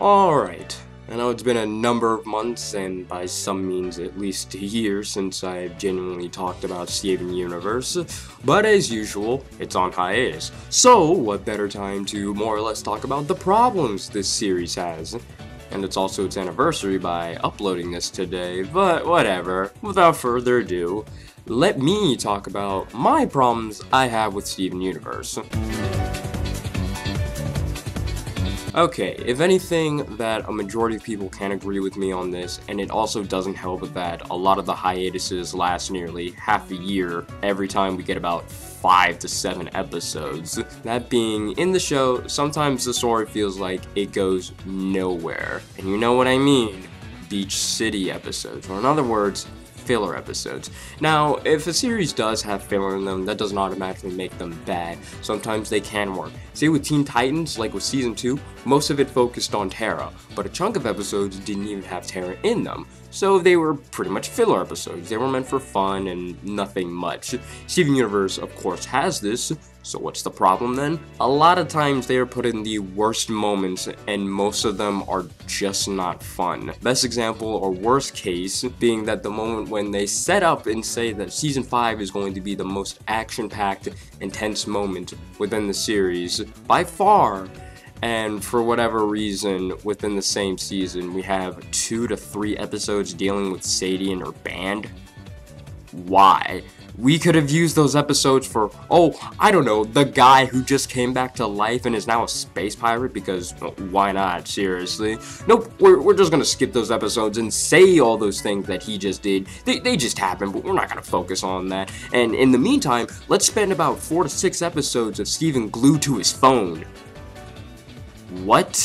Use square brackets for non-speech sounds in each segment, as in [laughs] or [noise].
Alright, I know it's been a number of months, and by some means at least a year since I've genuinely talked about Steven Universe, but as usual, it's on hiatus. So, what better time to more or less talk about the problems this series has? And it's also its anniversary by uploading this today, but whatever. Without further ado, let me talk about my problems I have with Steven Universe. Okay, if anything, that a majority of people can't agree with me on this, and it also doesn't help that a lot of the hiatuses last nearly half a year every time we get about five to seven episodes. That being, in the show, sometimes the story feels like it goes nowhere. And you know what I mean? Beach City episodes, or in other words, filler episodes. Now, if a series does have filler in them, that doesn't automatically make them bad. Sometimes they can work. Say with Teen Titans, like with Season 2, most of it focused on Terra, but a chunk of episodes didn't even have Terra in them. So they were pretty much filler episodes. They were meant for fun and nothing much. Steven Universe, of course, has this, so what's the problem then? A lot of times they are put in the worst moments and most of them are just not fun. Best example or worst case being that the moment when they set up and say that season 5 is going to be the most action-packed, intense moment within the series by far and for whatever reason, within the same season, we have two to three episodes dealing with Sadie and her band. Why? We could have used those episodes for, oh, I don't know, the guy who just came back to life and is now a space pirate, because well, why not, seriously? Nope, we're, we're just gonna skip those episodes and say all those things that he just did. They, they just happened, but we're not gonna focus on that. And in the meantime, let's spend about four to six episodes of Steven glued to his phone. What?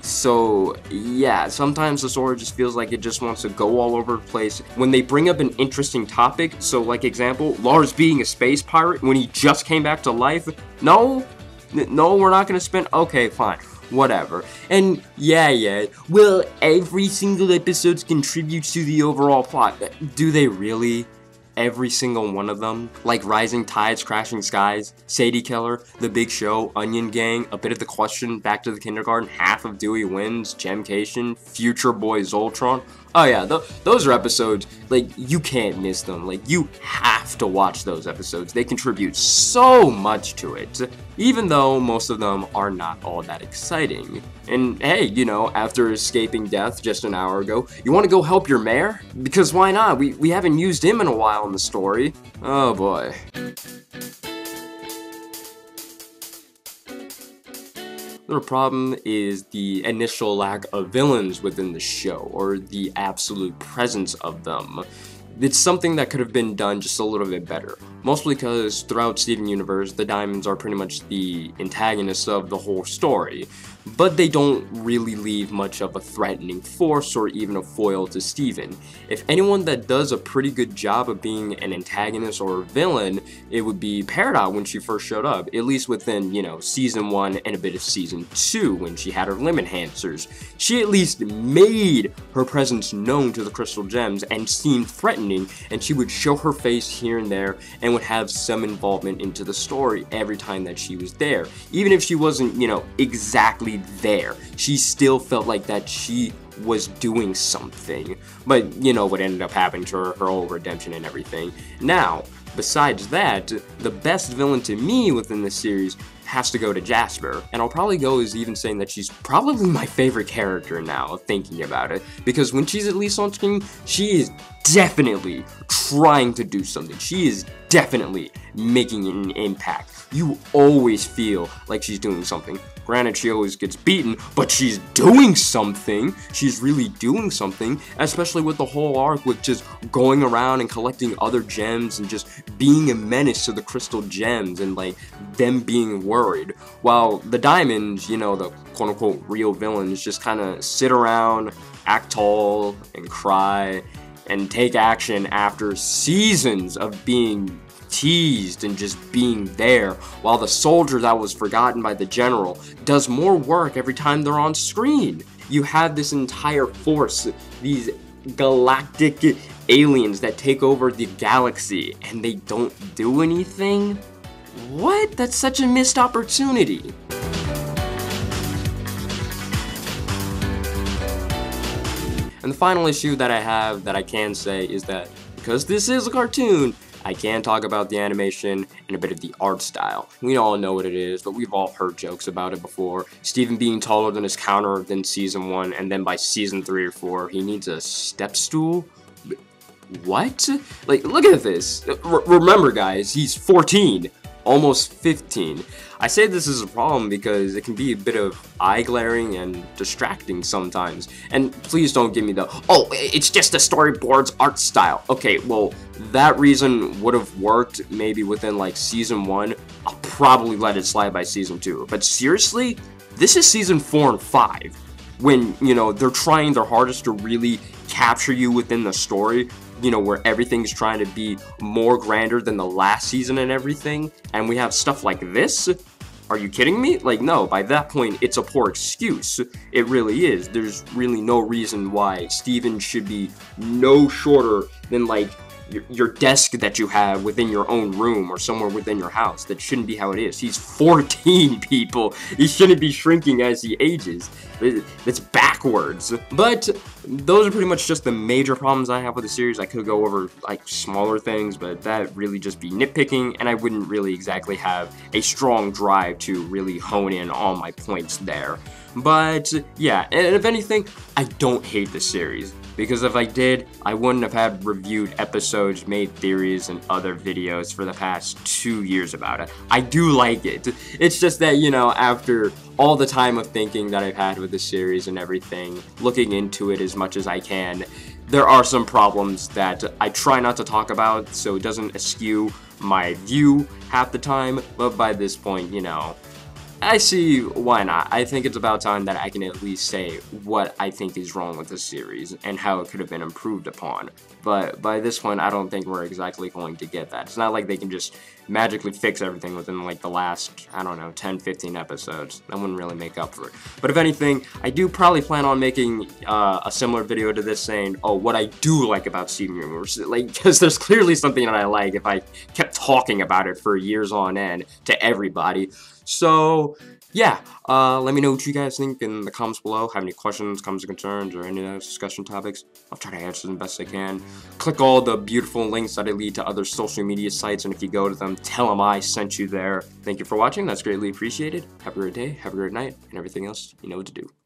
So, yeah, sometimes the story just feels like it just wants to go all over the place. When they bring up an interesting topic, so like example, Lars being a space pirate when he just came back to life, no, no, we're not gonna spend, okay, fine whatever. And yeah, yeah, well, every single episode contributes to the overall plot. Do they really? Every single one of them, like Rising Tides, Crashing Skies, Sadie Killer, The Big Show, Onion Gang, A Bit of the Question, Back to the Kindergarten, Half of Dewey Wins, Gemcation, Future Boy Zoltron, Oh yeah, th those are episodes, like, you can't miss them. Like, you have to watch those episodes. They contribute so much to it, even though most of them are not all that exciting. And hey, you know, after escaping death just an hour ago, you want to go help your mayor? Because why not? We, we haven't used him in a while in the story. Oh boy. The problem is the initial lack of villains within the show, or the absolute presence of them. It's something that could have been done just a little bit better. Mostly because throughout Steven Universe, the Diamonds are pretty much the antagonists of the whole story but they don't really leave much of a threatening force or even a foil to Steven. If anyone that does a pretty good job of being an antagonist or a villain, it would be Peridot when she first showed up, at least within, you know, season 1 and a bit of season 2 when she had her limb enhancers. She at least made her presence known to the Crystal Gems and seemed threatening, and she would show her face here and there and would have some involvement into the story every time that she was there. Even if she wasn't, you know, exactly there. She still felt like that she was doing something. But, you know, what ended up happening to her, her whole redemption and everything. Now, besides that, the best villain to me within the series has to go to Jasper. And I'll probably go as even saying that she's probably my favorite character now, thinking about it. Because when she's at least on screen, she is definitely trying to do something. She is definitely making an impact. You always feel like she's doing something. Granted, she always gets beaten, but she's doing something. She's really doing something, especially with the whole arc with just going around and collecting other gems and just being a menace to the crystal gems and like them being worried. While the diamonds, you know, the quote unquote real villains just kind of sit around, act tall, and cry and take action after seasons of being teased and just being there, while the soldier that was forgotten by the general does more work every time they're on screen. You have this entire force, these galactic aliens that take over the galaxy, and they don't do anything? What? That's such a missed opportunity. And the final issue that I have that I can say is that because this is a cartoon, I can talk about the animation and a bit of the art style. We all know what it is, but we've all heard jokes about it before. Steven being taller than his counter than season 1, and then by season 3 or 4, he needs a step stool? What? Like, look at this. R remember, guys, he's 14 almost 15. I say this is a problem because it can be a bit of eye glaring and distracting sometimes. And please don't give me the, oh, it's just a storyboard's art style. Okay, well, that reason would have worked maybe within like season one. I'll probably let it slide by season two. But seriously, this is season four and five when, you know, they're trying their hardest to really capture you within the story you know, where everything's trying to be more grander than the last season and everything, and we have stuff like this? Are you kidding me? Like, no, by that point, it's a poor excuse. It really is. There's really no reason why Steven should be no shorter than, like, your, desk that you have within your own room or somewhere within your house. That shouldn't be how it is. He's 14, [laughs] people. He shouldn't be shrinking as he ages. It's backwards. But those are pretty much just the major problems I have with the series. I could go over like smaller things, but that really just be nitpicking, and I wouldn't really exactly have a strong drive to really hone in on my points there. But yeah, and if anything, I don't hate the series because if I did, I wouldn't have had reviewed episodes, made theories, and other videos for the past two years about it. I do like it. It's just that, you know, after all the time of thinking that I've had with the series and everything, looking into it as much as I can, there are some problems that I try not to talk about so it doesn't eschew my view half the time, but by this point, you know, I see why not. I think it's about time that I can at least say what I think is wrong with this series and how it could have been improved upon. But by this point, I don't think we're exactly going to get that. It's not like they can just magically fix everything within like the last, I don't know, 10, 15 episodes. That wouldn't really make up for it. But if anything, I do probably plan on making uh, a similar video to this saying, oh, what I do like about Steven Universe. [laughs] Like, because there's clearly something that I like if I kept talking about it for years on end to everybody. So, yeah, uh, let me know what you guys think in the comments below. Have any questions, comments, or concerns, or any of those discussion topics? I'll try to answer them best I can. Click all the beautiful links that I lead to other social media sites, and if you go to them, tell them I sent you there. Thank you for watching. That's greatly appreciated. Have a great day, have a great night, and everything else, you know what to do.